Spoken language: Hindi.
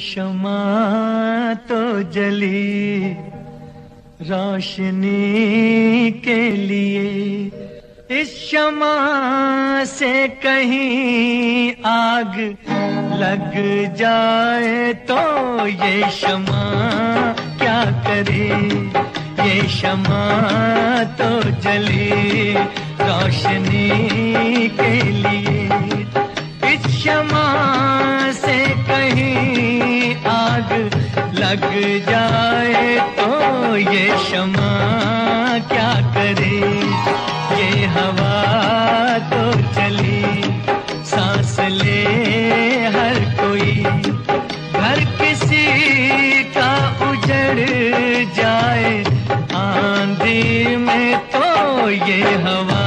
शमा तो जली रोशनी के लिए। इस शमा से कहीं आग लग जाए तो ये शमा क्या करे? ये शमा तो जली रोशनी के लिए। इस शमा से कहीं लग जाए तो ये शमा क्या करे? ये हवा तो चली, सांस ले हर कोई। घर किसी का उजड़ जाए, आंधी में तो ये हवा